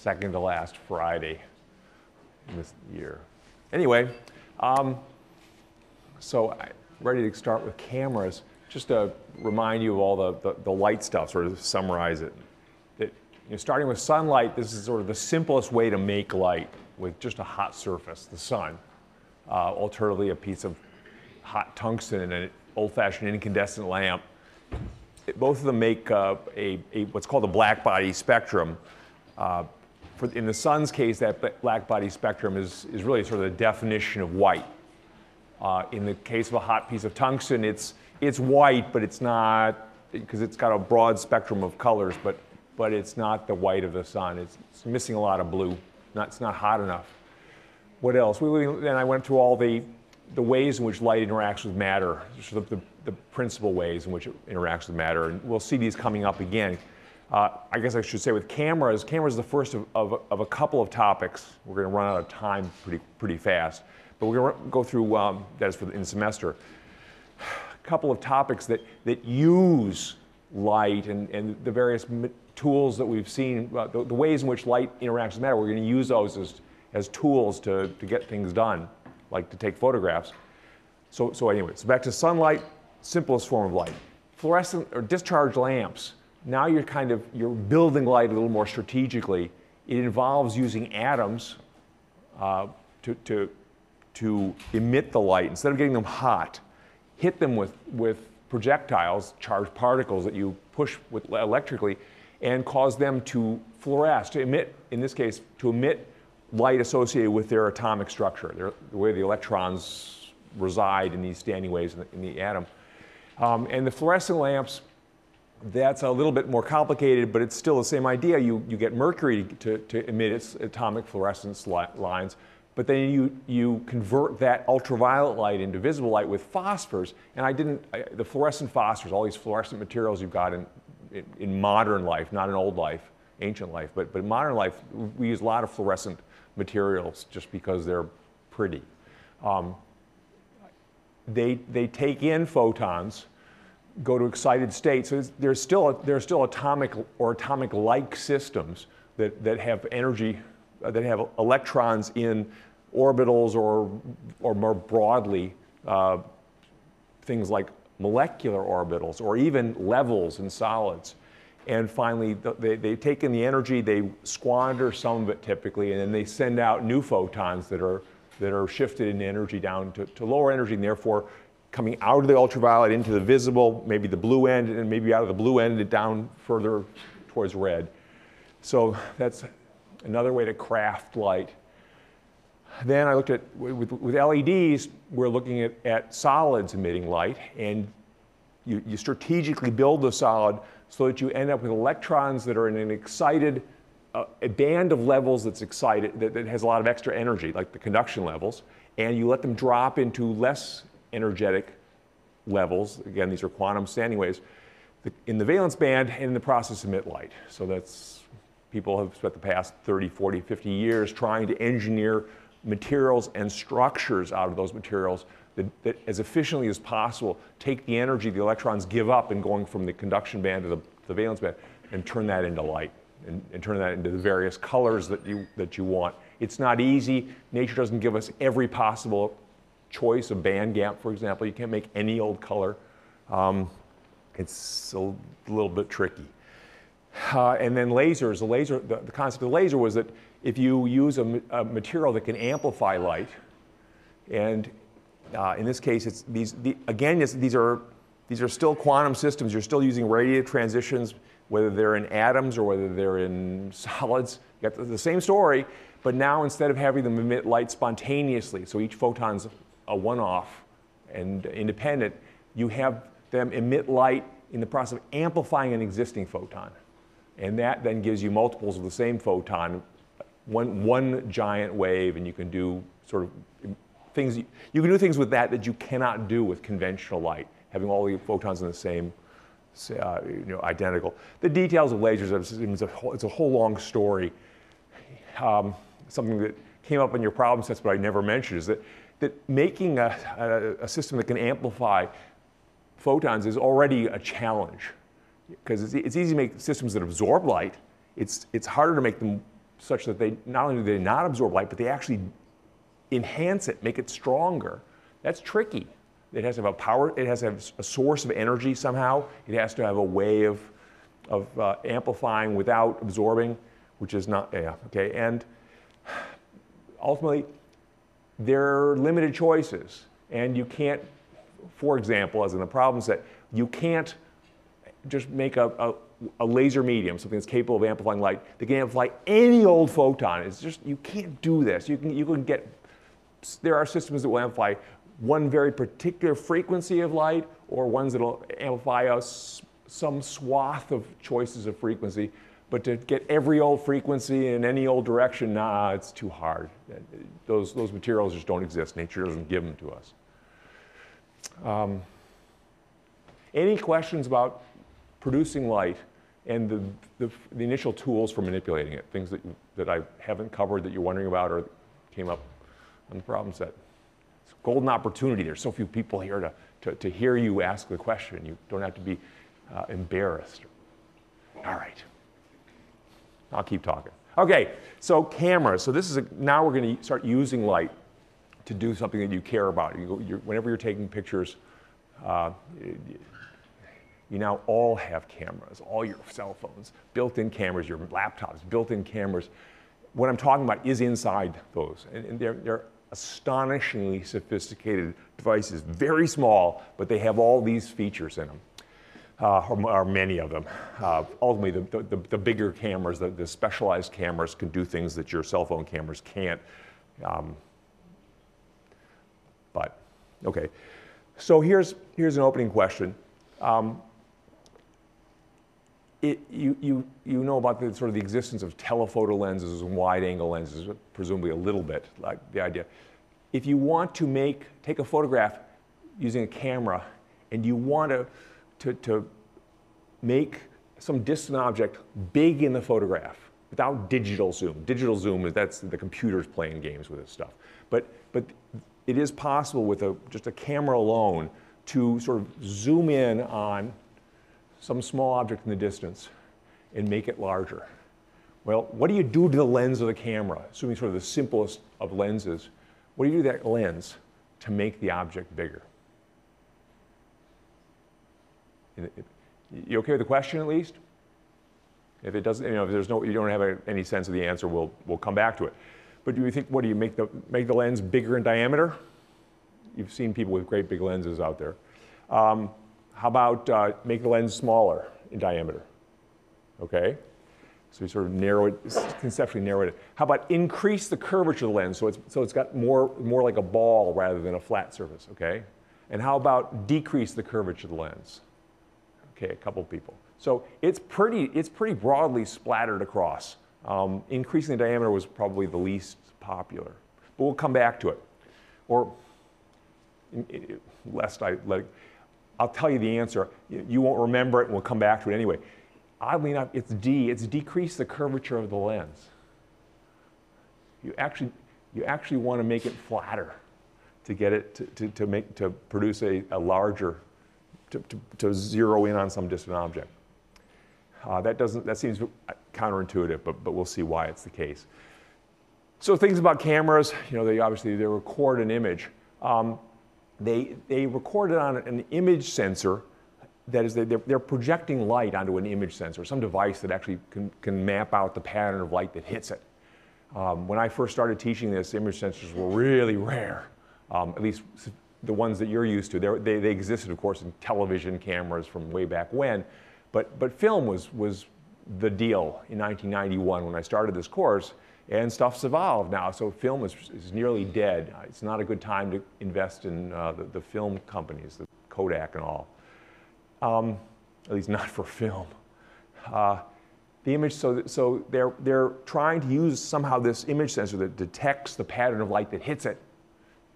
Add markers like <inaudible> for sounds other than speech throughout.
second to last Friday this year. Anyway, um, so I, ready to start with cameras. Just to remind you of all the, the, the light stuff, sort of summarize it. That, you know, starting with sunlight, this is sort of the simplest way to make light with just a hot surface, the sun. Uh, alternatively, a piece of hot tungsten and an old-fashioned incandescent lamp. It, both of them make uh, a, a, what's called a black body spectrum. Uh, for, in the sun's case, that black body spectrum is, is really sort of the definition of white. Uh, in the case of a hot piece of tungsten, it's, it's white, but it's not, because it's got a broad spectrum of colors, but, but it's not the white of the sun. It's, it's missing a lot of blue. Not, it's not hot enough. What else? We, then I went through all the, the ways in which light interacts with matter, sort of the, the principal ways in which it interacts with matter. And we'll see these coming up again. Uh, I guess I should say with cameras, cameras is the first of, of, of a couple of topics. We're going to run out of time pretty, pretty fast. But we're going to go through, um, that is for the, in semester, a <sighs> couple of topics that, that use light and, and the various tools that we've seen, uh, the, the, ways in which light interacts with matter. We're going to use those as, as tools to, to get things done, like to take photographs. So, so anyway, so back to sunlight, simplest form of light. Fluorescent or discharge lamps now you're kind of you're building light a little more strategically. It involves using atoms uh, to, to, to emit the light. Instead of getting them hot, hit them with, with projectiles, charged particles that you push with electrically, and cause them to fluoresce, to emit, in this case, to emit light associated with their atomic structure, their, the way the electrons reside in these standing waves in the, in the atom. Um, and the fluorescent lamps that's a little bit more complicated, but it's still the same idea. You, you get mercury to, to emit its atomic fluorescence li lines, but then you, you convert that ultraviolet light into visible light with phosphors. And I didn't, I, the fluorescent phosphors, all these fluorescent materials you've got in, in, in, modern life, not in old life, ancient life, but, but modern life, we use a lot of fluorescent materials just because they're pretty. Um, they, they take in photons go to excited states. So there's still, there's still atomic or atomic-like systems that, that have energy, uh, that have electrons in orbitals or, or more broadly, uh, things like molecular orbitals or even levels in solids. And finally, they, they take in the energy, they squander some of it typically, and then they send out new photons that are, that are shifted in energy down to, to lower energy and therefore coming out of the ultraviolet into the visible, maybe the blue end, and maybe out of the blue end down further towards red. So that's another way to craft light. Then I looked at, with, with LEDs, we're looking at, at solids emitting light, and you, you strategically build the solid so that you end up with electrons that are in an excited, uh, a band of levels that's excited, that, that has a lot of extra energy, like the conduction levels, and you let them drop into less energetic levels. Again, these are quantum standing waves in the valence band and in the process emit light. So that's, people have spent the past 30, 40, 50 years trying to engineer materials and structures out of those materials that, that, as efficiently as possible take the energy the electrons give up in going from the conduction band to the, the valence band and turn that into light and, and turn that into the various colors that you, that you want. It's not easy. Nature doesn't give us every possible choice of band gap, for example. You can't make any old color. Um, it's a little bit tricky. Uh, and then lasers, the laser, the, the, concept of the laser was that if you use a, a material that can amplify light, and uh, in this case, it's these, the, again, these, are, these are still quantum systems. You're still using radiative transitions, whether they're in atoms or whether they're in <laughs> solids. You got the, the same story, but now instead of having them emit light spontaneously, so each photon's a one-off and independent, you have them emit light in the process of amplifying an existing photon. And that then gives you multiples of the same photon, one, one giant wave, and you can do sort of things, you can do things with that that you cannot do with conventional light, having all the photons in the same, uh, you know, identical. The details of lasers, it's a whole, it's a whole long story. Um, something that came up in your problem sets, but I never mentioned, is that that making a, a, a system that can amplify photons is already a challenge because it's, it's, easy to make systems that absorb light. It's, it's harder to make them such that they not only do they not absorb light, but they actually enhance it, make it stronger. That's tricky. It has to have a power, it has to have a source of energy somehow. It has to have a way of, of uh, amplifying without absorbing, which is not, yeah, okay. And ultimately, there are limited choices. And you can't, for example, as in the problem set, you can't just make a, a, a, laser medium, something that's capable of amplifying light, that can amplify any old photon. It's just, you can't do this. You can, you can get, there are systems that will amplify one very particular frequency of light or ones that will amplify us some swath of choices of frequency. But to get every old frequency in any old direction, nah, it's too hard. Those, those materials just don't exist. Nature doesn't give them to us. Um, any questions about producing light and the, the, the, initial tools for manipulating it, things that, that I haven't covered that you're wondering about or came up on the problem set? It's a golden opportunity. There's so few people here to, to, to hear you ask the question. You don't have to be uh, embarrassed. All right. I'll keep talking. Okay, so cameras. So this is a, now we're going to start using light to do something that you care about. You, you're, whenever you're taking pictures, uh, you now all have cameras, all your cell phones, built-in cameras, your laptops, built-in cameras. What I'm talking about is inside those, and, and they're, they're astonishingly sophisticated devices, very small, but they have all these features in them uh, or, or, many of them. Uh, ultimately, the, the, the, bigger cameras, the, the, specialized cameras, can do things that your cell phone cameras can't. Um, but, okay. So here's, here's an opening question. Um, it, you, you, you know about the sort of the existence of telephoto lenses and wide angle lenses, presumably a little bit, like the idea. If you want to make, take a photograph using a camera and you want to to, to make some distant object big in the photograph without digital zoom. Digital zoom is that's the computers playing games with this stuff. But but it is possible with a, just a camera alone to sort of zoom in on some small object in the distance and make it larger. Well, what do you do to the lens of the camera? Assuming sort of the simplest of lenses, what do you do to that lens to make the object bigger? You okay with the question at least? If it doesn't, you know, if there's no, you don't have a, any sense of the answer, we'll, we'll come back to it. But do you think, what do you make the, make the lens bigger in diameter? You've seen people with great big lenses out there. Um, how about uh, make the lens smaller in diameter? Okay, so you sort of narrow it, conceptually narrow it. How about increase the curvature of the lens so it's, so it's got more, more like a ball rather than a flat surface, okay? And how about decrease the curvature of the lens? Okay, a couple people. So it's pretty, it's pretty broadly splattered across. Um, increasing the diameter was probably the least popular, but we'll come back to it. Or, lest I let, I'll tell you the answer. You won't remember it, and we'll come back to it anyway. Oddly enough, it's D. It's decrease the curvature of the lens. You actually, you actually want to make it flatter to get it to, to, to make to produce a, a larger to, to, to zero in on some distant object. Uh, that, doesn't, that seems counterintuitive, but, but we'll see why it's the case. So things about cameras, you know, they obviously they record an image. Um, they, they record it on an image sensor that is, they're, they're projecting light onto an image sensor, some device that actually can, can map out the pattern of light that hits it. Um, when I first started teaching this, image sensors were really rare, um, at least the ones that you're used to. They, they existed, of course, in television cameras from way back when, but, but film was, was the deal in 1991 when I started this course, and stuff's evolved now, so film is, is nearly dead. It's not a good time to invest in uh, the, the, film companies, the Kodak and all, um, at least not for film. Uh, the image, so, so they're, they're trying to use somehow this image sensor that detects the pattern of light that hits it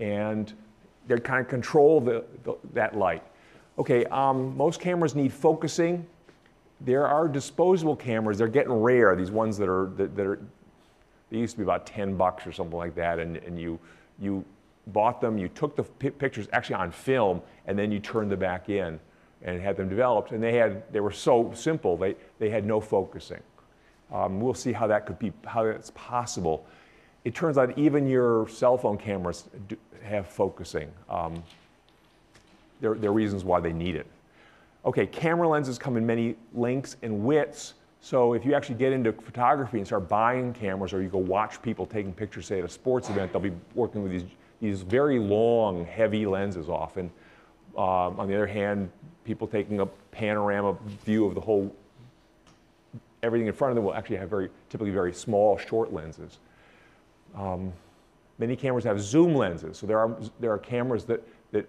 and they kind of control the, the, that light. Okay, um, most cameras need focusing. There are disposable cameras. They're getting rare. These ones that are that, that are they used to be about 10 bucks or something like that, and, and you you bought them. You took the pictures actually on film, and then you turned them back in and had them developed. And they had they were so simple. They they had no focusing. Um, we'll see how that could be, how that's possible. It turns out even your cell phone cameras do have focusing. Um, there, there are reasons why they need it. Okay, camera lenses come in many lengths and widths. So if you actually get into photography and start buying cameras or you go watch people taking pictures, say at a sports event, they'll be working with these, these very long, heavy lenses often. Um, on the other hand, people taking a panorama view of the whole, everything in front of them will actually have very, typically very small, short lenses. Um, many cameras have zoom lenses. So there are, there are cameras that, that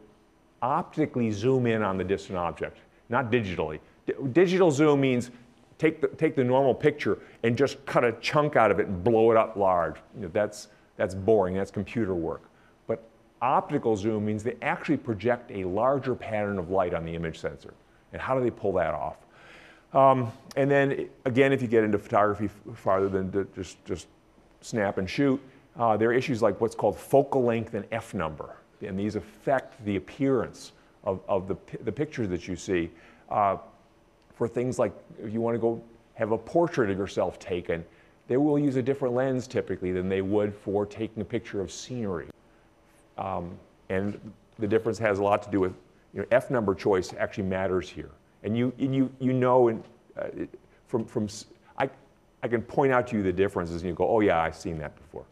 optically zoom in on the distant object, not digitally. D digital zoom means take the, take the normal picture and just cut a chunk out of it and blow it up large. You know, that's, that's boring, that's computer work. But optical zoom means they actually project a larger pattern of light on the image sensor. And how do they pull that off? Um, and then again, if you get into photography farther than just, just snap and shoot, uh, there are issues like what's called focal length and F number. And these affect the appearance of, of the, the picture that you see. Uh, for things like if you want to go have a portrait of yourself taken, they will use a different lens typically than they would for taking a picture of scenery. Um, and the difference has a lot to do with you know, F number choice actually matters here. And you, and you, you know uh, from, from I, I can point out to you the differences and you go, oh yeah, I've seen that before.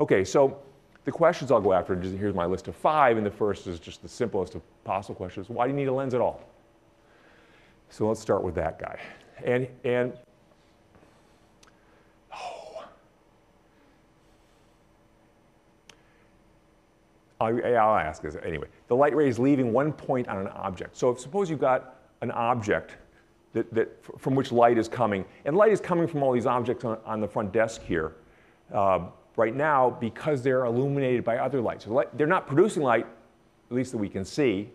Okay, so the questions I'll go after, here's my list of five, and the first is just the simplest of possible questions. Why do you need a lens at all? So let's start with that guy. And, and oh, I'll, I'll ask this anyway. The light ray is leaving one point on an object. So if, suppose you've got an object that, that, from which light is coming, and light is coming from all these objects on, on the front desk here uh, right now because they're illuminated by other lights. So light, they're not producing light, at least that we can see,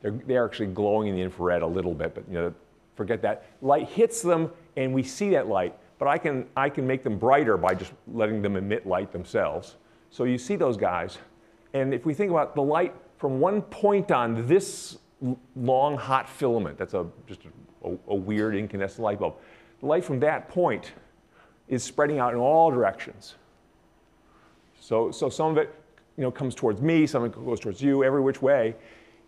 they're, they're actually glowing in the infrared a little bit, but you know, forget that. Light hits them and we see that light, but I can, I can make them brighter by just letting them emit light themselves. So you see those guys. And if we think about the light from one point on this long hot filament, that's a, just a, a weird incandescent light bulb, the light from that point is spreading out in all directions. So, so some of it you know, comes towards me, some of it goes towards you, every which way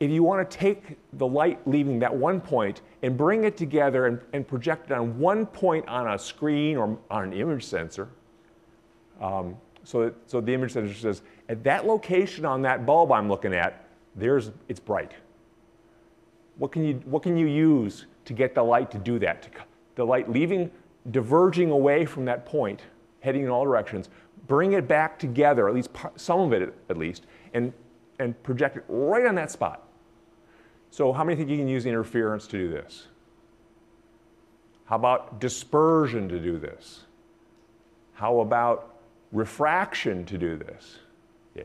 if you want to take the light leaving that one point and bring it together and, and project it on one point on a screen or on an image sensor, um, so, that, so the image sensor says, at that location on that bulb I'm looking at, there's, it's bright. What can, you, what can you use to get the light to do that? To, the light leaving, diverging away from that point, heading in all directions, bring it back together, at least some of it at least, and, and project it right on that spot. So how many think you can use interference to do this? How about dispersion to do this? How about refraction to do this? Yeah.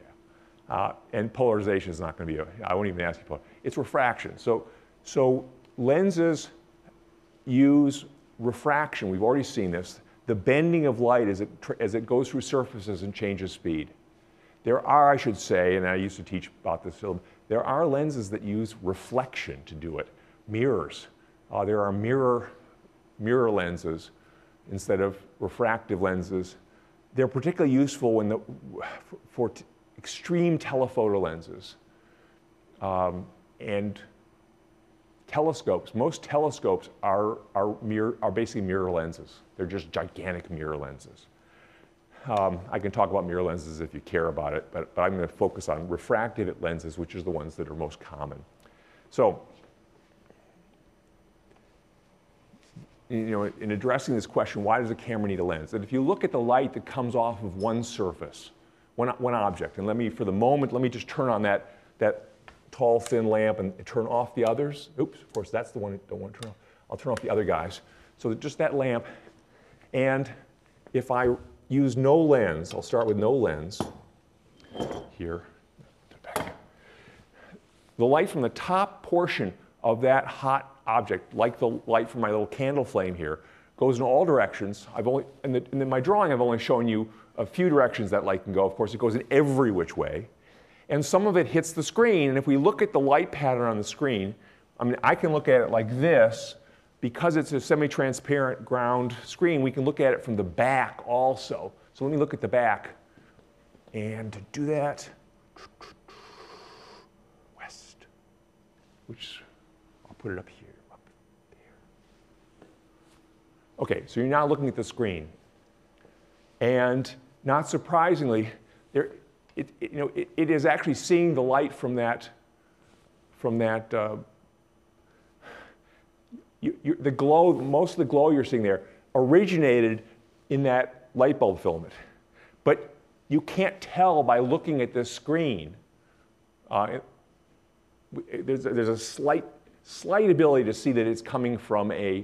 Uh, and polarization is not going to be, a, I won't even ask you. It's refraction. So, so lenses use refraction. We've already seen this. The bending of light as it, as it goes through surfaces and changes speed. There are, I should say, and I used to teach about this film, there are lenses that use reflection to do it, mirrors. Uh, there are mirror, mirror lenses instead of refractive lenses. They're particularly useful when the, for extreme telephoto lenses um, and telescopes. Most telescopes are, are, mirror, are basically mirror lenses. They're just gigantic mirror lenses. Um, I can talk about mirror lenses if you care about it, but, but I'm going to focus on refractive lenses, which is the ones that are most common. So, you know, in addressing this question, why does a camera need a lens? That if you look at the light that comes off of one surface, one, one object, and let me, for the moment, let me just turn on that, that tall, thin lamp and turn off the others. Oops, of course, that's the one I don't want to turn off. I'll turn off the other guys. So just that lamp. And if I use no lens. I'll start with no lens here. The light from the top portion of that hot object, like the light from my little candle flame here, goes in all directions. I've only, in, the, in my drawing, I've only shown you a few directions that light can go. Of course, it goes in every which way. And some of it hits the screen. And if we look at the light pattern on the screen, I mean, I can look at it like this, because it's a semi-transparent ground screen, we can look at it from the back also. So let me look at the back. And to do that, west, which I'll put it up here, up there. Okay, so you're now looking at the screen. And not surprisingly, there, it, it you know, it, it is actually seeing the light from that, from that uh, you, the glow, most of the glow you're seeing there originated in that light bulb filament. But you can't tell by looking at this screen. Uh, there's, a, there's a slight, slight ability to see that it's coming from, a,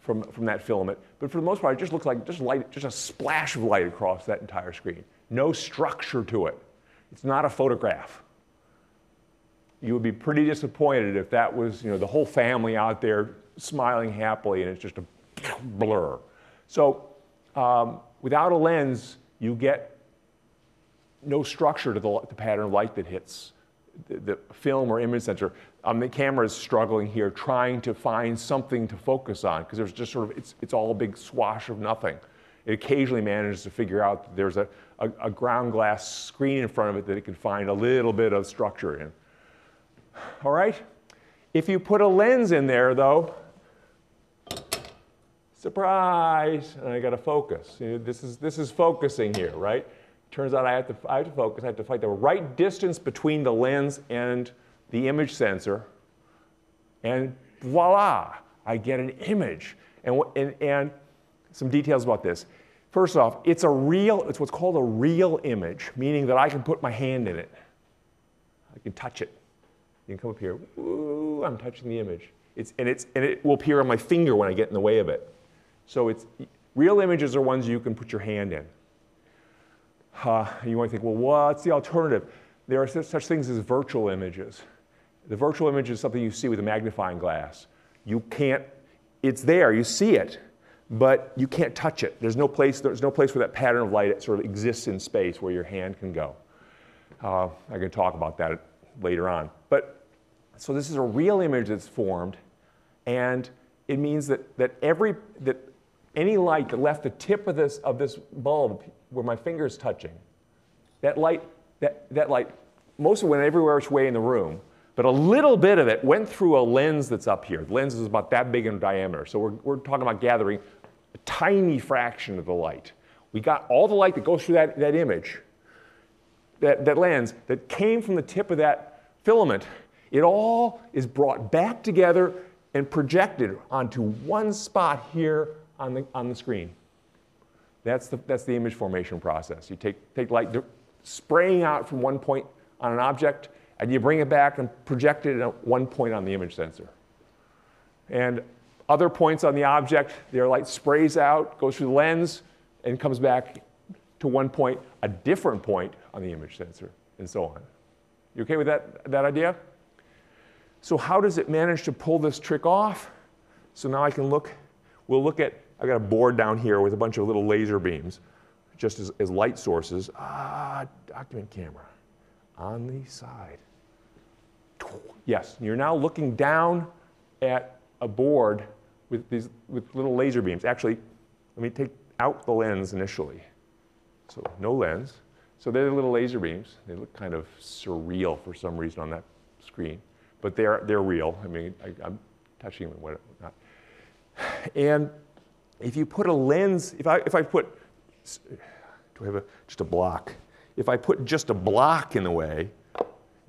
from, from that filament. But for the most part, it just looks like just, light, just a splash of light across that entire screen. No structure to it. It's not a photograph you would be pretty disappointed if that was, you know, the whole family out there smiling happily and it's just a blur. So um, without a lens, you get no structure to the, the pattern of light that hits the, the film or image sensor. Um, the camera is struggling here, trying to find something to focus on because there's just sort of, it's, it's all a big swash of nothing. It occasionally manages to figure out that there's a, a, a ground glass screen in front of it that it can find a little bit of structure in. All right? If you put a lens in there, though, surprise, and I got to focus. You know, this, is, this is focusing here, right? Turns out I have, to, I have to focus. I have to find the right distance between the lens and the image sensor, and voila, I get an image. And, and, and some details about this. First off, it's a real, it's what's called a real image, meaning that I can put my hand in it. I can touch it. You can come up here, ooh, I'm touching the image. It's, and, it's, and it will appear on my finger when I get in the way of it. So it's, real images are ones you can put your hand in. Uh, you might think, well, what's the alternative? There are such, such things as virtual images. The virtual image is something you see with a magnifying glass. You can't, it's there, you see it, but you can't touch it. There's no place, there's no place where that pattern of light sort of exists in space where your hand can go. Uh, I can talk about that later on. But so this is a real image that's formed, and it means that, that every that any light that left the tip of this of this bulb where my finger is touching, that light that, that light most of it went everywhere which way in the room, but a little bit of it went through a lens that's up here. The lens is about that big in diameter, so we're, we're talking about gathering a tiny fraction of the light. We got all the light that goes through that, that image, that, that lens, that came from the tip of that filament, it all is brought back together and projected onto one spot here on the, on the screen. That's the, that's the image formation process. You take, take light spraying out from one point on an object, and you bring it back and project it at one point on the image sensor. And other points on the object, their light sprays out, goes through the lens, and comes back to one point, a different point on the image sensor, and so on. You okay with that, that idea? So how does it manage to pull this trick off? So now I can look, we'll look at, I've got a board down here with a bunch of little laser beams, just as, as light sources. Ah, document camera on the side. Yes, you're now looking down at a board with these with little laser beams. Actually, let me take out the lens initially. So no lens. So they're the little laser beams. They look kind of surreal for some reason on that screen, but they're, they're real. I mean, I, am touching them and whatnot. And if you put a lens, if I, if I put, do I have a, just a block? If I put just a block in the way,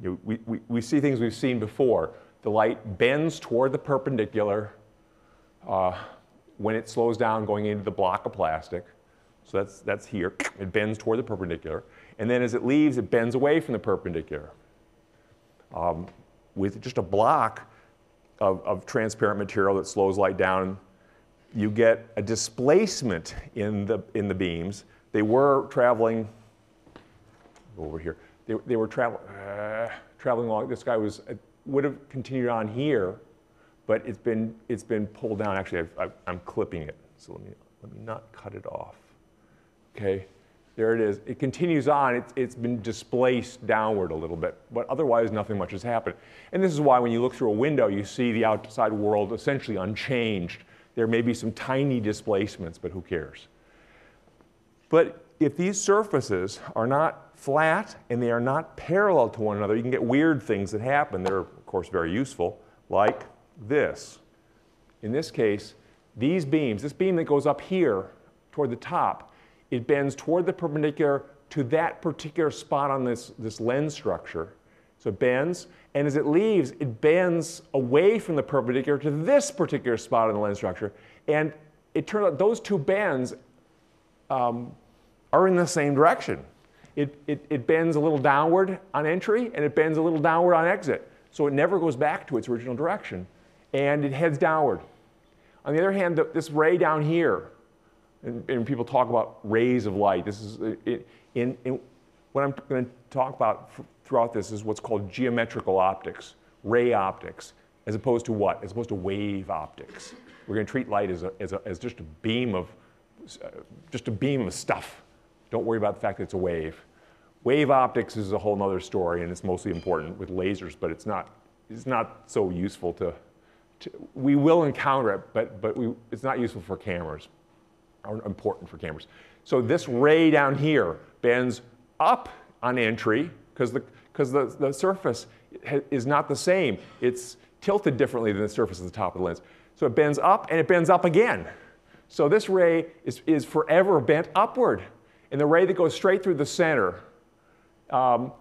you know, we, we, we see things we've seen before. The light bends toward the perpendicular uh, when it slows down going into the block of plastic. So that's, that's here. It bends toward the perpendicular. And then as it leaves, it bends away from the perpendicular. Um, with just a block of, of transparent material that slows light down, you get a displacement in the, in the beams. They were traveling over here. They, they were travel, uh, traveling along. This guy was, uh, would have continued on here, but it's been, it's been pulled down. Actually, i am clipping it. So let me, let me not cut it off. Okay, there it is. It continues on. It's, it's been displaced downward a little bit, but otherwise nothing much has happened. And this is why when you look through a window, you see the outside world essentially unchanged There may be some tiny displacements, but who cares? But if these surfaces are not flat and they are not parallel to one another, you can get weird things that happen. They're, of course, very useful, like this. In this case, these beams, this beam that goes up here toward the top, it bends toward the perpendicular to that particular spot on this, this lens structure. So it bends, and as it leaves, it bends away from the perpendicular to this particular spot on the lens structure. And it turns out those two bends um, are in the same direction. It, it, it bends a little downward on entry, and it bends a little downward on exit. So it never goes back to its original direction, and it heads downward. On the other hand, the, this ray down here, and, and, people talk about rays of light. This is it, in, in, what I'm going to talk about throughout this is what's called geometrical optics, ray optics, as opposed to what? As opposed to wave optics. We're going to treat light as, a, as, a, as just a beam of uh, just a beam of stuff. Don't worry about the fact that it's a wave. Wave optics is a whole other story, and it's mostly important with lasers, but it's not, it's not so useful to, to we will encounter it, but, but we, it's not useful for cameras, or important for cameras. So this ray down here bends up on entry, because the, cause the, the surface is not the same. It's tilted differently than the surface at the top of the lens. So it bends up and it bends up again. So this ray is, is forever bent upward. And the ray that goes straight through the center um,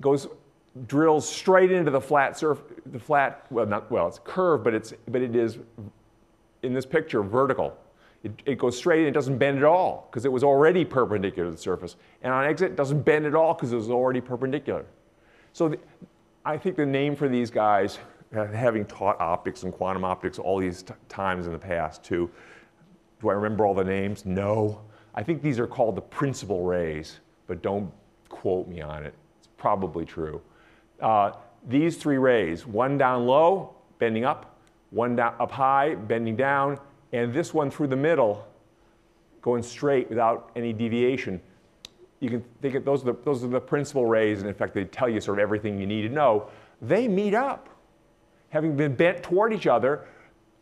goes, drills straight into the flat surf, the flat, well, not, well, it's curved, but, it's, but it is, in this picture, vertical. It, it goes straight and it doesn't bend at all because it was already perpendicular to the surface. And on exit, it doesn't bend at all because it was already perpendicular. So the, I think the name for these guys, <laughs> having taught optics and quantum optics all these times in the past too, do I remember all the names? No. I think these are called the principal rays, but don't quote me on it. It's probably true. Uh, these three rays, one down low, bending up, one down, up high, bending down, and this one through the middle, going straight without any deviation. You can think of those are the, those are the principal rays, and in fact, they tell you sort of everything you need to know. They meet up. Having been bent toward each other,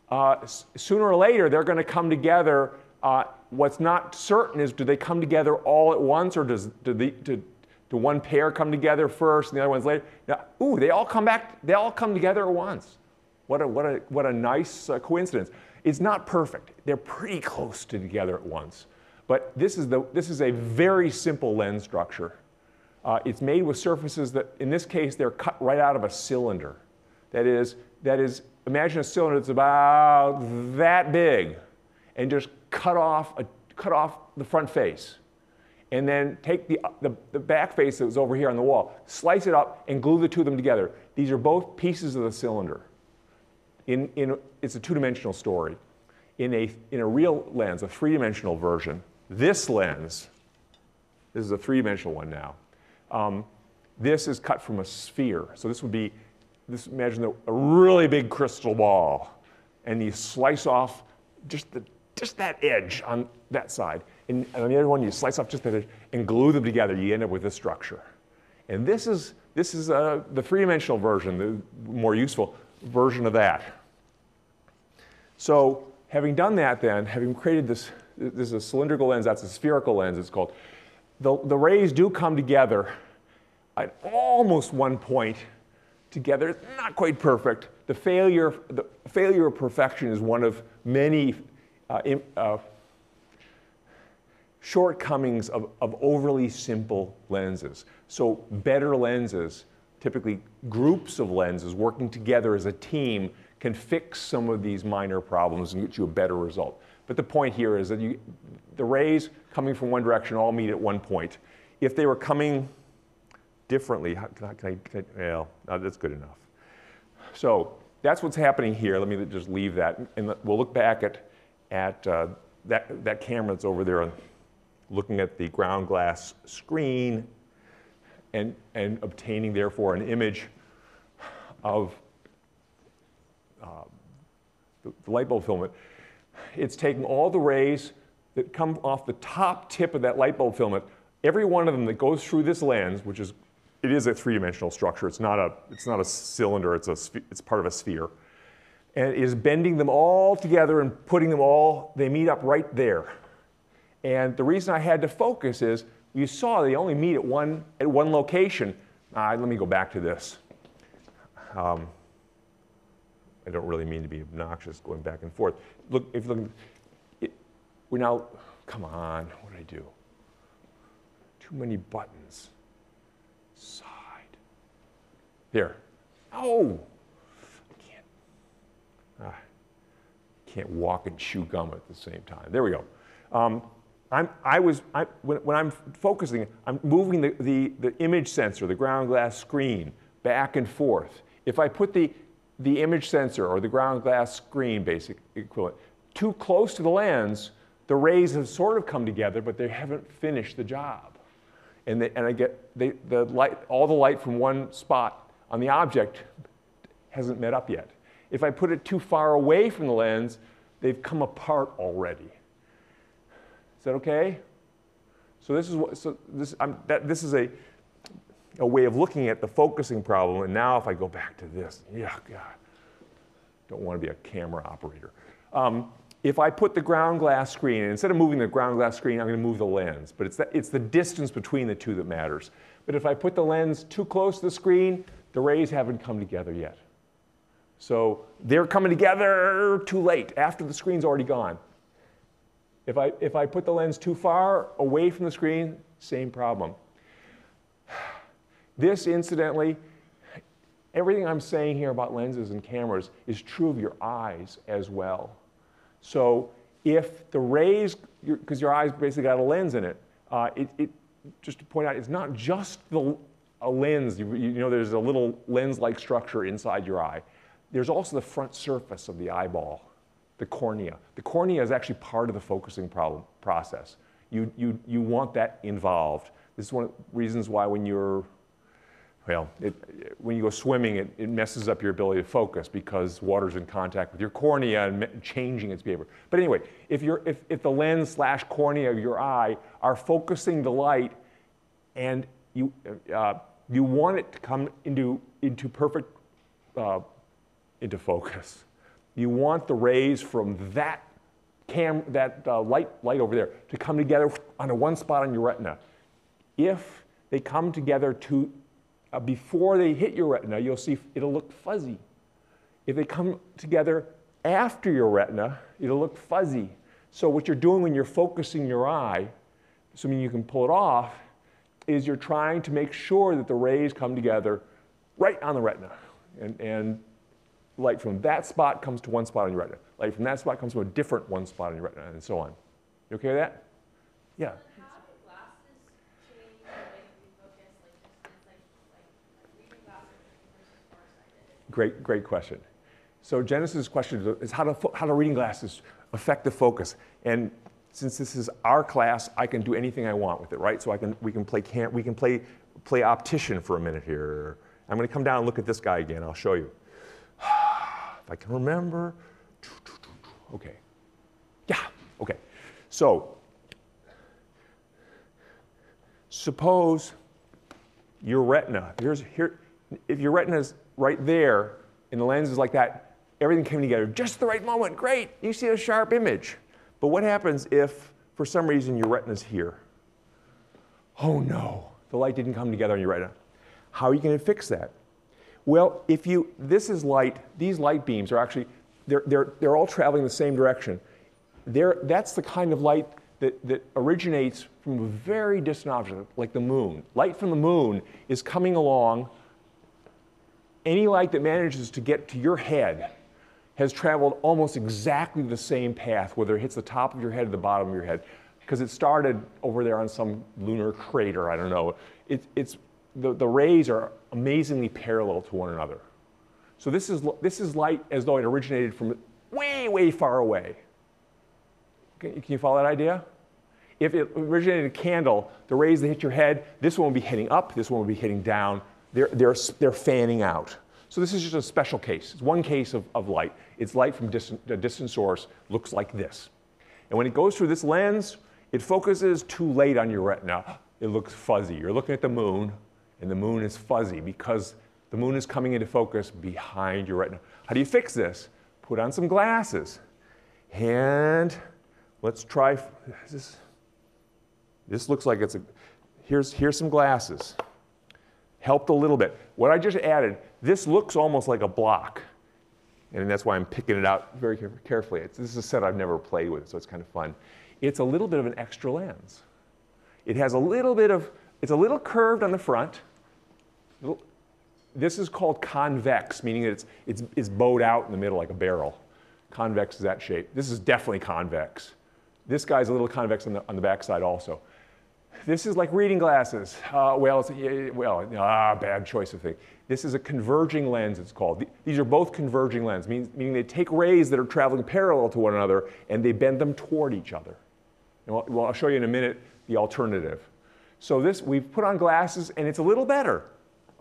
uh, sooner or later, they're going to come together. Uh, what's not certain is do they come together all at once, or does do, the, do, do one pair come together first and the other ones later? Now, ooh, they all come back. They all come together at once. What a what a what a nice uh, coincidence. It's not perfect. They're pretty close to together at once. But this is, the, this is a very simple lens structure. Uh, it's made with surfaces that, in this case, they're cut right out of a cylinder. That is, that is imagine a cylinder that's about that big and just cut off, a, cut off the front face. And then take the, the, the back face that was over here on the wall, slice it up, and glue the two of them together. These are both pieces of the cylinder. In, in, it's a two-dimensional story. In a, in a real lens, a three-dimensional version, this lens, this is a three-dimensional one now, um, this is cut from a sphere. So this would be, this, imagine the, a really big crystal ball, and you slice off just, the, just that edge on that side. And, and on the other one, you slice off just that edge and glue them together. You end up with this structure. And this is, this is uh, the three-dimensional version, the more useful version of that. So having done that then, having created this, this is a cylindrical lens, that's a spherical lens it's called, the, the rays do come together at almost one point together. It's not quite perfect. The failure, the failure of perfection is one of many uh, uh, shortcomings of, of overly simple lenses. So better lenses, typically groups of lenses working together as a team can fix some of these minor problems and get you a better result. But the point here is that you, the rays coming from one direction all meet at one point. If they were coming differently, how, can I, can I, can I well, that's good enough. So that's what's happening here. Let me just leave that. And we'll look back at, at uh, that, that camera that's over there looking at the ground glass screen and, and obtaining, therefore, an image of uh, the, the light bulb filament, it's taking all the rays that come off the top tip of that light bulb filament, every one of them that goes through this lens, which is, it is a three-dimensional structure. It's not a, it's not a cylinder, it's, a, it's part of a sphere. and is bending them all together and putting them all, they meet up right there. And the reason I had to focus is you saw they only meet at one, at one location. Uh, let me go back to this. Um, I don't really mean to be obnoxious going back and forth. Look, if you look, it, we're now, come on, what did I do? Too many buttons. Side. There. Oh! I can't. Ah, can't walk and chew gum at the same time. There we go. Um, I'm, I was, I, when, when, I'm focusing, I'm moving the, the, the image sensor, the ground glass screen, back and forth. If I put the, the image sensor or the ground glass screen, basic equivalent, too close to the lens, the rays have sort of come together, but they haven't finished the job. And, and I get they, the light, all the light from one spot on the object hasn't met up yet. If I put it too far away from the lens, they've come apart already. That okay? So this is what, so this, that, this is a, a way of looking at the focusing problem. And now if I go back to this, yeah, God, don't want to be a camera operator. Um, if I put the ground glass screen, and instead of moving the ground glass screen, I'm going to move the lens. But it's the, it's the distance between the two that matters. But if I put the lens too close to the screen, the rays haven't come together yet. So they're coming together too late, after the screen's already gone. If I, if I put the lens too far away from the screen, same problem. <sighs> This, incidentally, everything I'm saying here about lenses and cameras is true of your eyes as well. So if the rays, because your, eyes basically got a lens in it, uh, it, it, just to point out, it's not just the, a lens. You, you know, there's a little lens-like structure inside your eye. There's also the front surface of the eyeball, the cornea. The cornea is actually part of the focusing problem, process. You, you, you want that involved. This is one of the reasons why when you're well, it, when you go swimming, it, it, messes up your ability to focus because water's in contact with your cornea and changing its behavior. But anyway, if, you're, if, if the lens slash cornea of your eye are focusing the light and you, uh, you want it to come into, into perfect, uh, into focus, you want the rays from that, cam, that uh, light, light over there to come together on a one spot on your retina. If they come together to uh, before they hit your retina, you'll see it'll look fuzzy. If they come together after your retina, it'll look fuzzy. So what you're doing when you're focusing your eye, assuming you can pull it off, is you're trying to make sure that the rays come together right on the retina. And, and light from that spot comes to one spot on your retina. Light from that spot comes to a different one spot on your retina, and so on. You okay with that? Yeah. Great, great question. So Genesis' question is how do, how do reading glasses affect the focus? And since this is our class, I can do anything I want with it, right? So I can, we can play, can't we can play, play optician for a minute here. I'm going to come down and look at this guy again. I'll show you. If I can remember. Okay. Yeah, okay. So suppose your retina, here's, here, if your retina is right there, and the lens is like that, everything came together just the right moment. Great, you see a sharp image. But what happens if, for some reason, your retina's here? Oh no, the light didn't come together on your retina. How are you going to fix that? Well, if you, this is light, these light beams are actually, they're, they're, they're all traveling the same direction. They're, that's the kind of light that, that originates from a very distant object, like the moon. Light from the moon is coming along any light that manages to get to your head has traveled almost exactly the same path, whether it hits the top of your head or the bottom of your head, because it started over there on some lunar crater, I don't know. It, it's, the, the rays are amazingly parallel to one another. So this is, this is light as though it originated from way, way far away. Can, can you follow that idea? If it originated in a candle, the rays that hit your head, this one will be hitting up, this one will be hitting down, they're, they're, they're fanning out. So this is just a special case. It's one case of, of light. It's light from distant, a distant source, looks like this. And when it goes through this lens, it focuses too late on your retina. It looks fuzzy. You're looking at the moon, and the moon is fuzzy because the moon is coming into focus behind your retina. How do you fix this? put on some glasses. And let's try this. This looks like it's a, here's, here's some glasses. Helped a little bit. What I just added, this looks almost like a block. And that's why I'm picking it out very carefully. It's, this is a set I've never played with, so it's kind of fun. It's a little bit of an extra lens. It has a little bit of, it's a little curved on the front. This is called convex, meaning that it's, it's, it's bowed out in the middle like a barrel. Convex is that shape. This is definitely convex. This guy's a little convex on the, on the backside also. This is like reading glasses. Uh, well, well, ah, bad choice of thing. This is a converging lens, it's called. These are both converging lenses, meaning, meaning they take rays that are traveling parallel to one another and they bend them toward each other. And well, I'll show you in a minute the alternative. So this, we've put on glasses and it's a little better.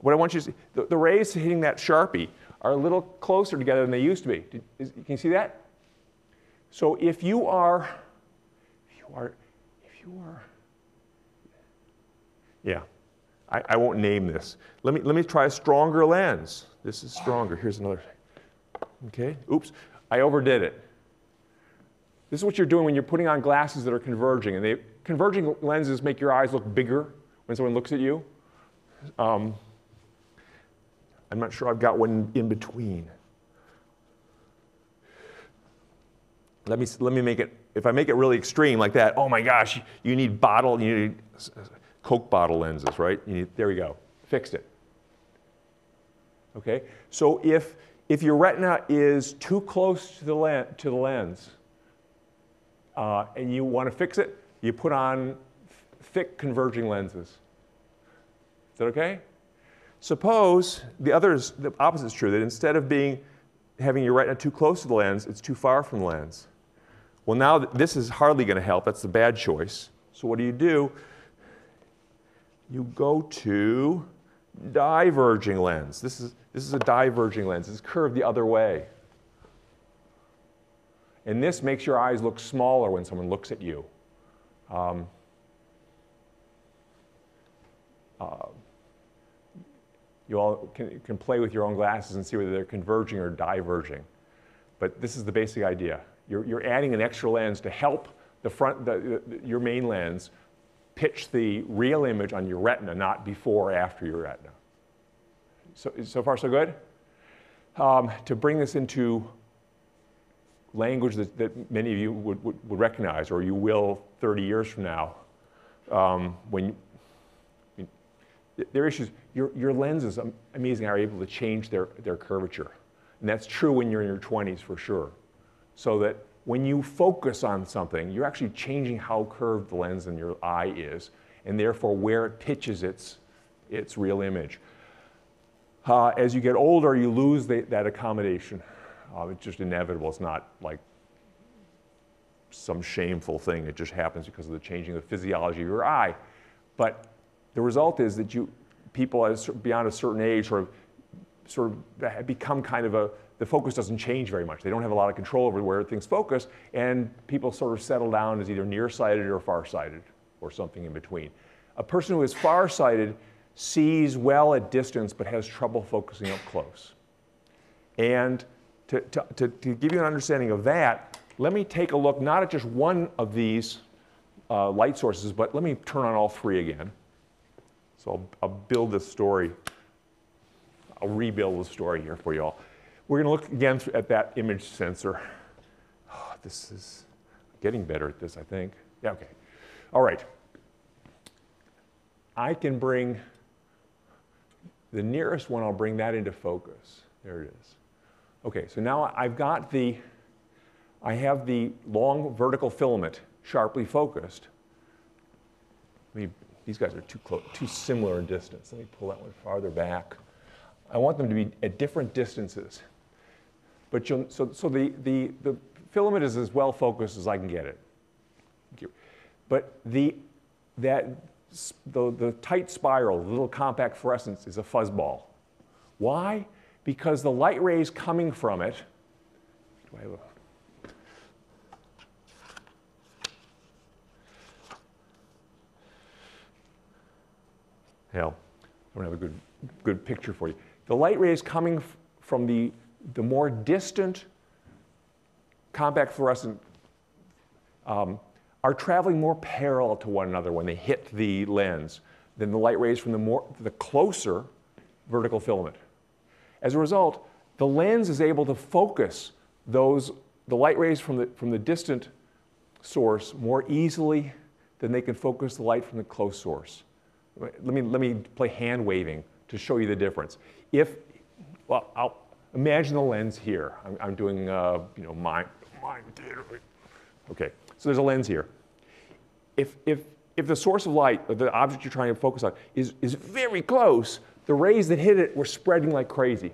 What I want you to see, the, the rays hitting that Sharpie are a little closer together than they used to be. Did, is, can you see that? So if you are, if you are, if you are, yeah, I, I won't name this. Let me, let me try a stronger lens. This is stronger. Here's another. Okay, oops, I overdid it. This is what you're doing when you're putting on glasses that are converging. And they, converging lenses make your eyes look bigger when someone looks at you. Um, I'm not sure I've got one in between. Let me, let me make it, if I make it really extreme like that, oh my gosh, you need bottle, you need Coke bottle lenses, right? Need, there we go, fixed it. Okay, so if, if your retina is too close to the, len- to the lens uh, and you want to fix it, you put on thick converging lenses. Is that okay? Suppose the other the opposite is true, that instead of being, having your retina too close to the lens, it's too far from the lens. Well, now this is hardly going to help. That's the bad choice. So what do you do? You go to diverging lens. This is, this is a diverging lens. It's curved the other way. And this makes your eyes look smaller when someone looks at you. Um, uh, you all can, can play with your own glasses and see whether they're converging or diverging. But this is the basic idea. You're, you're adding an extra lens to help the front, the, the, your main lens pitch the real image on your retina, not before or after your retina. So, so far, so good? Um, to bring this into language that, that many of you would, would, would, recognize, or you will 30 years from now, um, when their issues, your, your lenses, amazing, are able to change their, their curvature. And that's true when you're in your 20s for sure. So that when you focus on something, you're actually changing how curved the lens in your eye is, and therefore where it pitches its, its real image. Uh, as you get older, you lose the, that accommodation. Uh, it's just inevitable. It's not like some shameful thing. It just happens because of the changing of the physiology of your eye. But the result is that you, people beyond a certain age sort of, sort of become kind of a, the focus doesn't change very much. They don't have a lot of control over where things focus, and people sort of settle down as either nearsighted or farsighted or something in between. A person who is farsighted sees well at distance but has trouble focusing up close. And to, to, to, to give you an understanding of that, let me take a look not at just one of these uh, light sources, but let me turn on all three again. So I'll, I'll build this story. I'll rebuild the story here for you all. We're going to look again at that image sensor. Oh, <sighs> this is getting better at this, I think. Yeah, okay. All right. I can bring the nearest one, I'll bring that into focus. There it is. Okay, so now I've got the, I have the long vertical filament sharply focused. Let me these guys are too close, too similar in distance. Let me pull that one farther back. I want them to be at different distances. But so, so the, the, the filament is as well focused as I can get it. But the, that, the, the tight spiral, the little compact fluorescence, is a fuzzball. Why? Because the light rays coming from it, do I have a Hell, I don't have a good, good picture for you. The light rays coming from the, the more distant compact fluorescent um, are traveling more parallel to one another when they hit the lens than the light rays from the, more, the closer vertical filament. As a result, the lens is able to focus those, the light rays from the, from the distant source more easily than they can focus the light from the close source. Let me, let me play hand waving to show you the difference. If, well, I'll imagine the lens here. I'm, I'm doing, uh, you know, mind, mind theater. Okay, so there's a lens here. If, if, if the source of light, the object you're trying to focus on, is, is very close, the rays that hit it were spreading like crazy.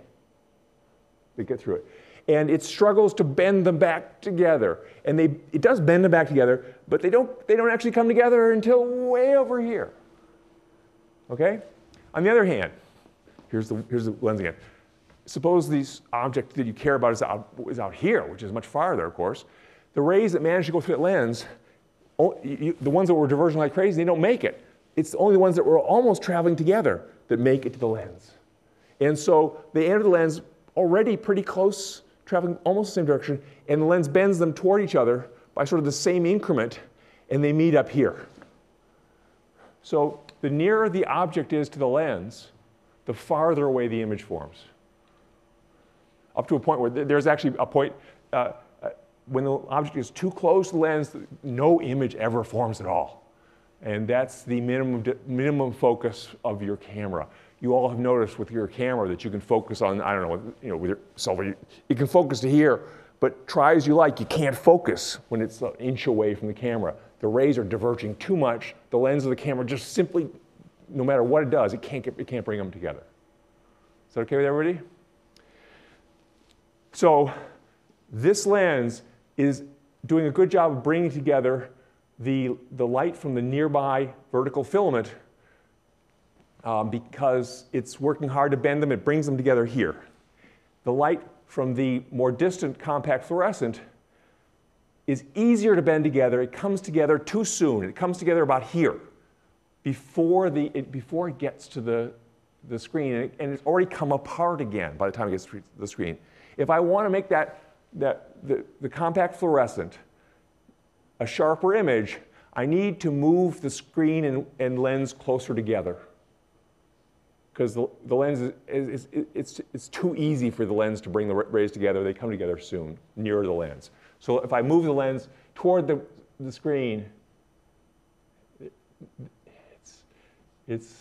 They get through it. And it struggles to bend them back together. And they, it does bend them back together, but they don't, they don't actually come together until way over here. Okay? On the other hand, here's the, here's the lens again. Suppose this object that you care about is out, is out here, which is much farther, of course. The rays that manage to go through that lens, the ones that were diverging like crazy, they don't make it. It's only the ones that were almost traveling together that make it to the lens. And so they enter the lens already pretty close, traveling almost the same direction, and the lens bends them toward each other by sort of the same increment, and they meet up here. So the nearer the object is to the lens, the farther away the image forms. Up to a point where there's actually a point, uh, uh, when the object is too close to the lens, no image ever forms at all. And that's the minimum, minimum focus of your camera. You all have noticed with your camera that you can focus on, I don't know, you know, with your phone, you, you can focus to here, but try as you like, you can't focus when it's an inch away from the camera. The rays are diverging too much. The lens of the camera just simply, no matter what it does, it can't, get, it can't bring them together. Is that okay with everybody? So this lens is doing a good job of bringing together the, the light from the nearby vertical filament um, because it's working hard to bend them. It brings them together here. The light from the more distant compact fluorescent is easier to bend together. It comes together too soon. It comes together about here before, the, it, before it gets to the, the screen, and, it, and, it's already come apart again by the time it gets to the screen. If I want to make that, that the, the compact fluorescent a sharper image, I need to move the screen and, and lens closer together because the, the lens is, is, is, it's, it's too easy for the lens to bring the rays together. They come together soon, nearer the lens. So if I move the lens toward the, the screen, it, it's, it's,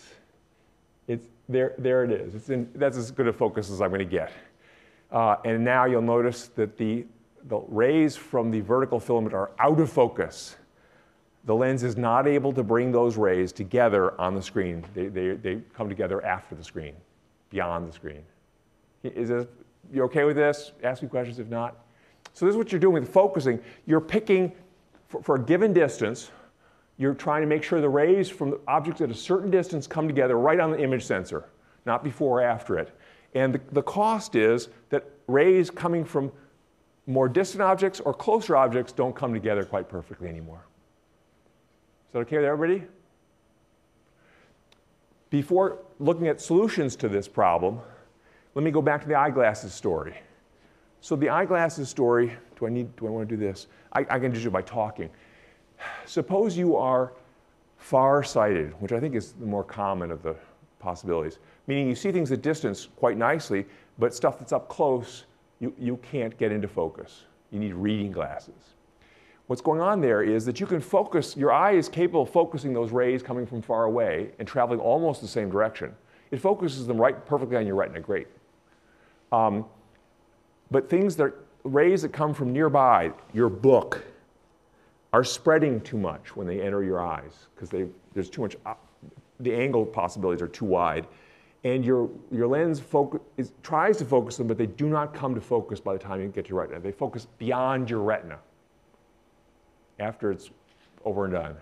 it's, there, there it is. It's in, that's as good a focus as I'm going to get. Uh, and now you'll notice that the, the rays from the vertical filament are out of focus. The lens is not able to bring those rays together on the screen. They, they, they come together after the screen, beyond the screen. Is this, you okay with this? Ask me questions if not. So this is what you're doing with focusing. You're picking, for, for a given distance, you're trying to make sure the rays from the objects at a certain distance come together right on the image sensor, not before or after it. And the, the cost is that rays coming from more distant objects or closer objects don't come together quite perfectly anymore. Is that okay with everybody? Before looking at solutions to this problem, let me go back to the eyeglasses story. So the eyeglasses story, do I need, do I want to do this? I, I can just do it by talking. Suppose you are far-sighted, which I think is the more common of the possibilities, meaning you see things at distance quite nicely, but stuff that's up close, you, you can't get into focus. You need reading glasses. What's going on there is that you can focus, your eye is capable of focusing those rays coming from far away and traveling almost the same direction. It focuses them right perfectly on your retina, great. Um, but things that rays that come from nearby, your book, are spreading too much when they enter your eyes because there's too much, uh, the angle possibilities are too wide. And your, your lens is, tries to focus them, but they do not come to focus by the time you get to your retina. They focus beyond your retina after it's over and done.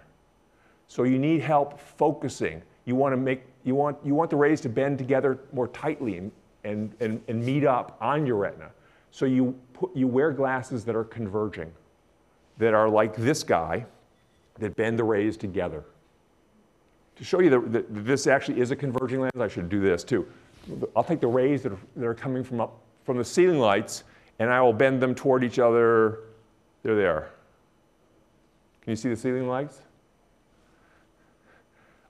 So you need help focusing. You want to make, you want, you want the rays to bend together more tightly and, and, and, and meet up on your retina. So you, put, you wear glasses that are converging, that are like this guy, that bend the rays together. To show you that, that this actually is a converging lens, I should do this too. I'll take the rays that are, that are coming from, up, from the ceiling lights and I will bend them toward each other There they are. Can you see the ceiling lights?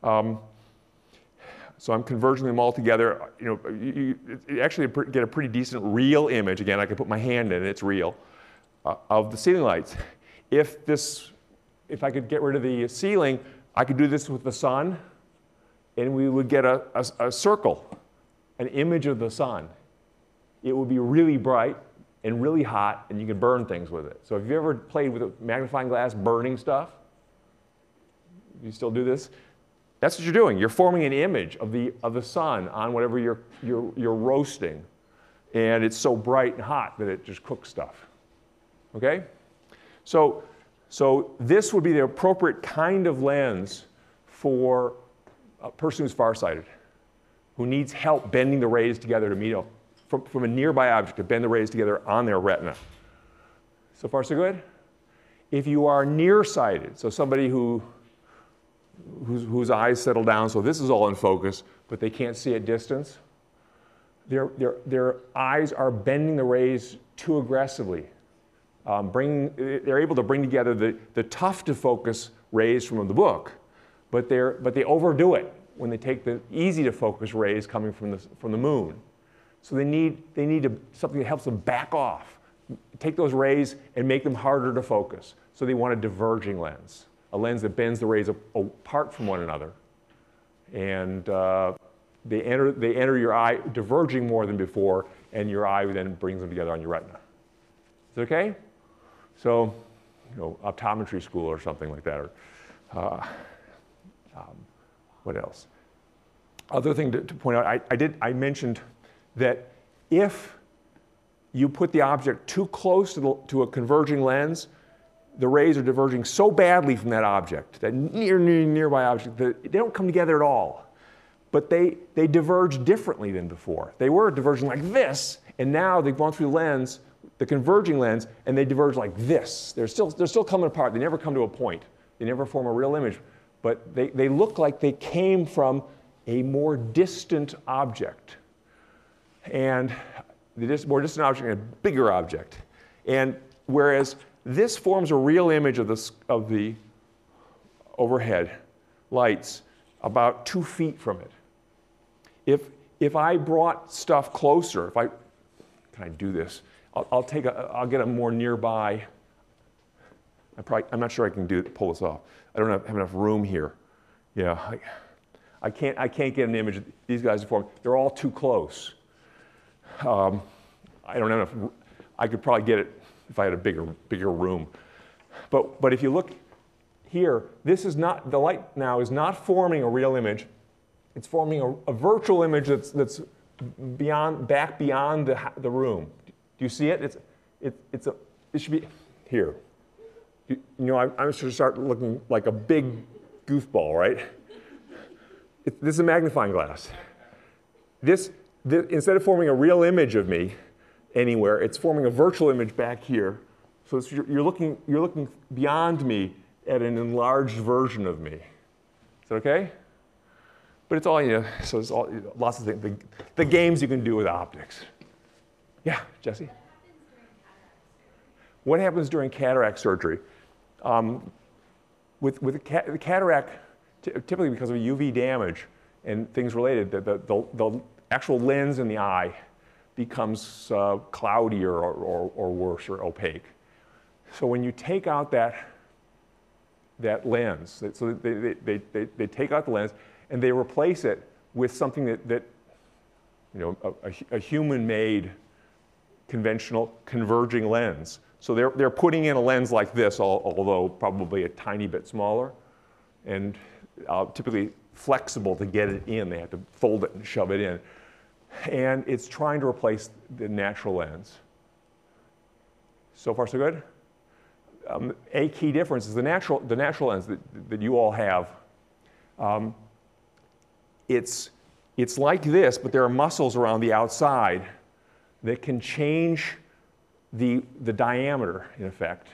Um, so I'm converging them all together. You know, you, you actually get a pretty decent real image. Again, I can put my hand in it, it's real, uh, of the ceiling lights. If this, if I could get rid of the ceiling, I could do this with the sun, and we would get a, a, a circle, an image of the sun. It would be really bright and really hot, and you could burn things with it. So have you ever played with a magnifying glass burning stuff, you still do this? That's what you're doing. You're forming an image of the, of the sun on whatever you're, you're, you're roasting. And it's so bright and hot that it just cooks stuff. Okay? So, so this would be the appropriate kind of lens for a person who's farsighted, who needs help bending the rays together to meet a, from, from a nearby object to bend the rays together on their retina. So far, so good? If you are nearsighted, so somebody who whose, whose eyes settle down, so this is all in focus, but they can't see at distance. Their, their, their eyes are bending the rays too aggressively. Um, bring, they're able to bring together the, the tough to focus rays from the book, but, they're, but they overdo it when they take the easy to focus rays coming from the, from the moon. So they need, they need something that helps them back off, take those rays and make them harder to focus. So they want a diverging lens a lens that bends the rays apart from one another. And uh, they, enter, they enter your eye diverging more than before, and your eye then brings them together on your retina. Is it okay? So, you know, optometry school or something like that. Or, uh, um, what else? Other thing to, to point out, I, I, did, I mentioned that if you put the object too close to, the, to a converging lens, the rays are diverging so badly from that object, that near, near, nearby object, that they don't come together at all. But they, they diverge differently than before. They were diverging like this, and now they've gone through the lens, the converging lens, and they diverge like this. They're still, they're still coming apart. They never come to a point. They never form a real image. But they, they look like they came from a more distant object. And the more distant object and a bigger object. And whereas this forms a real image of, the of the overhead lights about two feet from it. If, if I brought stuff closer, if I, can I do this? I'll, I'll take a, I'll get a more nearby, I probably, I'm not sure I can do, pull this off. I don't have, have enough room here. Yeah, I, I, can't, I can't get an image. Of these guys forming, they're all too close. Um, I don't have enough, I could probably get it if I had a bigger, bigger room. But, but if you look here, this is not, the light now is not forming a real image. It's forming a, a virtual image that's, that's beyond, back beyond the, the room. Do you see it? It's, it, it's a, it should be here. You, you know, I'm, I'm start looking like a big goofball, right? It, this is a magnifying glass. This, this, instead of forming a real image of me, anywhere. It's forming a virtual image back here. So you're, you're, looking, you're looking beyond me at an enlarged version of me. Is that okay? But it's all, you know, so it's all, lots of things, the, the games you can do with optics. Yeah, Jesse? What happens during cataract surgery? Um, with with the, the cataract, typically because of UV damage and things related, the, the, the, the actual lens in the eye becomes uh, cloudier or, or, or, worse or opaque. So when you take out that, that lens, so they, they, they, they, take out the lens and they replace it with something that, that you know, a, a human-made conventional converging lens. So they're, they're putting in a lens like this, although probably a tiny bit smaller, and uh, typically flexible to get it in. They have to fold it and shove it in and it's trying to replace the natural lens. So far, so good? Um, a key difference is the natural, the natural lens that, that you all have. Um, it's, it's like this, but there are muscles around the outside that can change the, the diameter, in effect.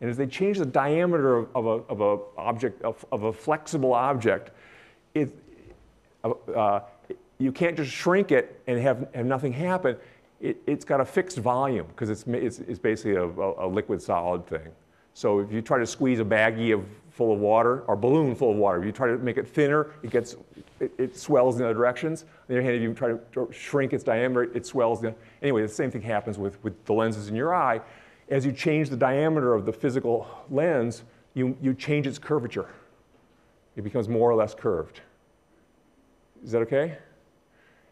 And as they change the diameter of, of, a, of a object, of, of a flexible object, it, uh, you can't just shrink it and have, have nothing happen. it, has got a fixed volume because it's, it's, it's, basically a, a, liquid solid thing. So if you try to squeeze a baggie of full of water or balloon full of water, if you try to make it thinner, it gets it, it swells in other directions. On the other hand, if you try to shrink its diameter, it swells. Anyway, the same thing happens with, with the lenses in your eye. As you change the diameter of the physical lens, you, you change its curvature. It becomes more or less curved. Is that okay?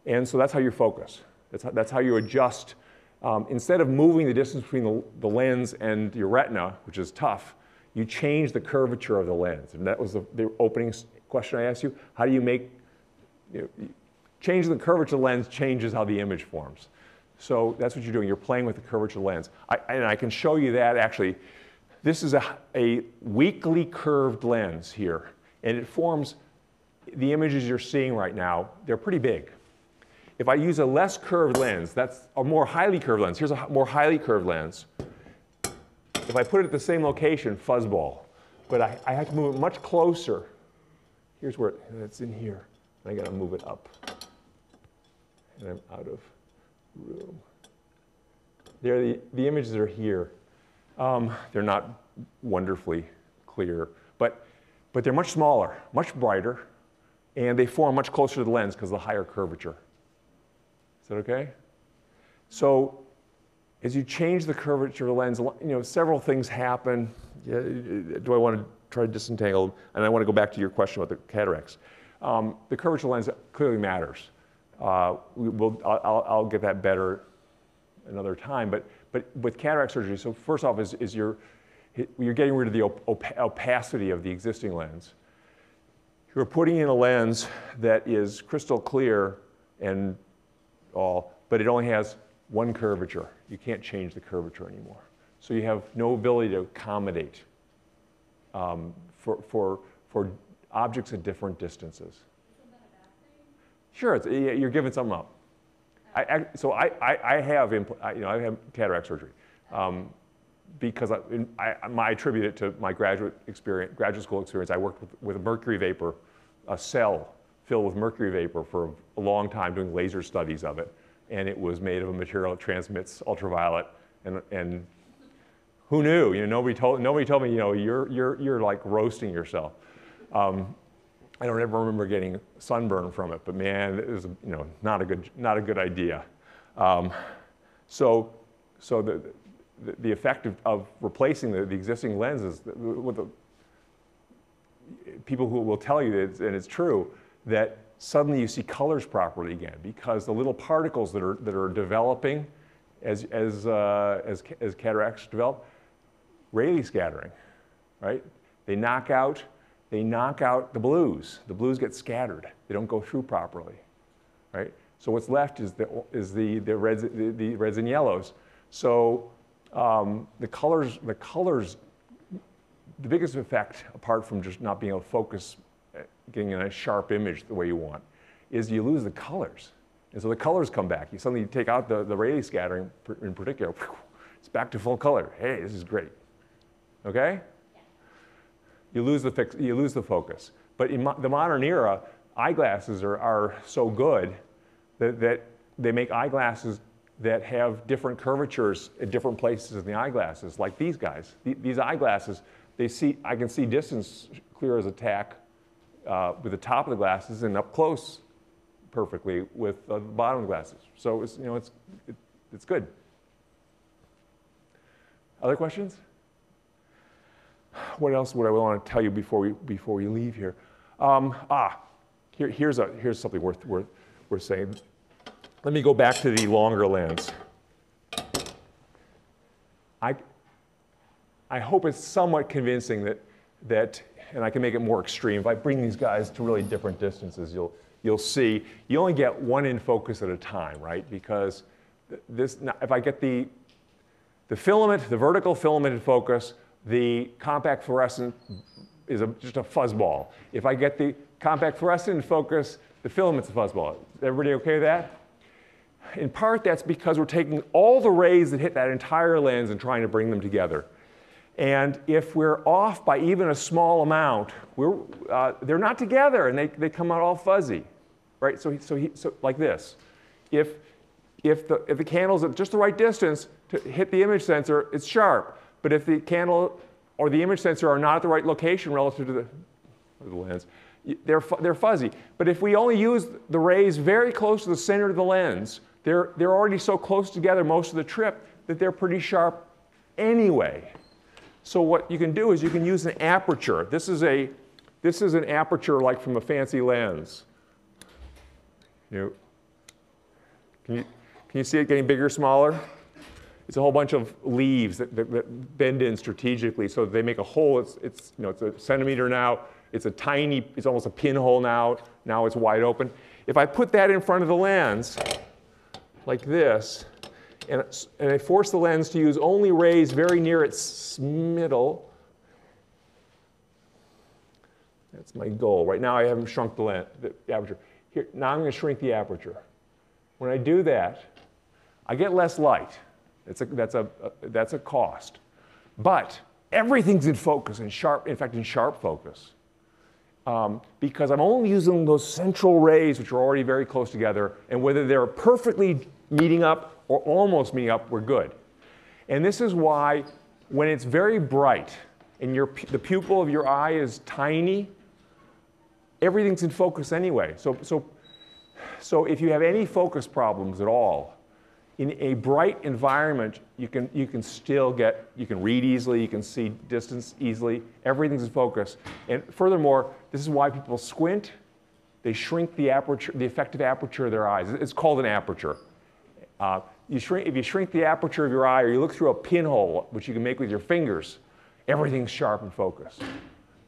And so that's how you focus. That's how, that's how you adjust. Um, instead of moving the distance between the, the lens and your retina, which is tough, you change the curvature of the lens. And that was the, the opening question I asked you. How do you make, you know, changing the curvature of the lens changes how the image forms. So that's what you're doing. You're playing with the curvature lens. I, and I can show you that actually. This is a, a weakly curved lens here. And it forms, the images you're seeing right now, they're pretty big. If I use a less curved lens, that's a more highly curved lens. Here's a more highly curved lens. If I put it at the same location, fuzzball. But I, I have to move it much closer. Here's where it, it's in here. I got to move it up. And I'm out of room. There, the, the images are here. Um, they're not wonderfully clear, but, but they're much smaller, much brighter, and they form much closer to the lens because of the higher curvature that okay? So as you change the curvature of the lens, you know, several things happen. Do I want to try to disentangle? And I want to go back to your question about the cataracts. Um, the curvature of the lens clearly matters. Uh, we'll, I'll, I'll, get that better another time. But, but with cataract surgery, so first off is, is you're, you're getting rid of the op opacity of the existing lens. You're putting in a lens that is crystal clear and all, but it only has one curvature. You can't change the curvature anymore. So you have no ability to accommodate um, for, for, for objects at different distances. Sure, you're giving something up. I, I, so I, I, I have, you know, I have cataract surgery um, because I, I, I attribute it to my graduate experience, graduate school experience. I worked with, with mercury vapor, a cell filled with mercury vapor for a long time doing laser studies of it. And it was made of a material that transmits ultraviolet. And, and who knew? You know, nobody told, nobody told me, you know, you're, you're, you're like roasting yourself. Um, I don't ever remember getting sunburn from it, but man, it was, you know, not a good, not a good idea. Um, so, so the, the, the effect of, of replacing the, the existing lenses, with the, people who will tell you that, and it's true, that suddenly you see colors properly again because the little particles that are, that are developing as, as, uh, as, as cataracts develop, Rayleigh scattering, right? They knock out, they knock out the blues. The blues get scattered. They don't go through properly, right? So what's left is the, is the, the, reds, the, the reds and yellows. So um, the colors, the colors, the biggest effect, apart from just not being able to focus getting a sharp image the way you want, is you lose the colors. And so the colors come back. You suddenly take out the, the Rayleigh scattering in particular, it's back to full color. Hey, this is great. Okay? You lose the, fix, you lose the focus. But in mo the modern era, eyeglasses are, are so good that, that they make eyeglasses that have different curvatures at different places in the eyeglasses, like these guys. these eyeglasses, they see, I can see distance clear as a tack uh, with the top of the glasses and up close perfectly with uh, the bottom of the glasses. So it's, you know, it's, it, it's good. Other questions? What else would I want to tell you before we, before we leave here? Um, ah, here, here's, a, here's something worth, worth, worth saying. Let me go back to the longer lens. I, I hope it's somewhat convincing that, that and I can make it more extreme. If I bring these guys to really different distances, you'll, you'll see you only get one in focus at a time, right? Because this, if I get the, the filament, the vertical filament in focus, the compact fluorescent is a, just a fuzzball. If I get the compact fluorescent in focus, the filament's a fuzzball. Is everybody okay with that? In part, that's because we're taking all the rays that hit that entire lens and trying to bring them together. And if we're off by even a small amount, we're, uh, they're not together and they, they come out all fuzzy, right? So, so, he, so like this. If, if the, if the candle's at just the right distance to hit the image sensor, it's sharp. But if the candle or the image sensor are not at the right location relative to the, the lens, they're, they're fuzzy. But if we only use the rays very close to the center of the lens, they're, they're already so close together most of the trip that they're pretty sharp anyway. So what you can do is you can use an aperture. This is, a, this is an aperture like from a fancy lens. You can, you, can you see it getting bigger, smaller? It's a whole bunch of leaves that, that, that bend in strategically so they make a hole. It's, it's, you know, it's a centimeter now. It's a tiny, it's almost a pinhole now. Now it's wide open. If I put that in front of the lens, like this, and, and I force the lens to use only rays very near its middle, that's my goal. Right now I haven't shrunk the, lens, the aperture. Here, now I'm going to shrink the aperture. When I do that, I get less light. That's a, that's a, a, that's a cost. But everything's in focus, in sharp, in fact, in sharp focus. Um, because I'm only using those central rays, which are already very close together, and whether they're perfectly meeting up or almost meeting up, we're good. And this is why when it's very bright and your, the pupil of your eye is tiny, everything's in focus anyway. So, so, so if you have any focus problems at all, in a bright environment, you can, you can still get, you can read easily, you can see distance easily, everything's in focus. And furthermore, this is why people squint. They shrink the aperture, the effective aperture of their eyes. It's called an aperture. Uh, you shrink, if you shrink the aperture of your eye or you look through a pinhole, which you can make with your fingers, everything's sharp and focused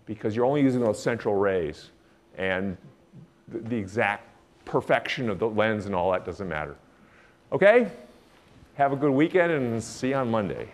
because you're only using those central rays. And the, the exact perfection of the lens and all that doesn't matter. Okay? Have a good weekend and see you on Monday.